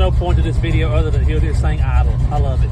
no point to this video other than he'll just saying idle. I love it.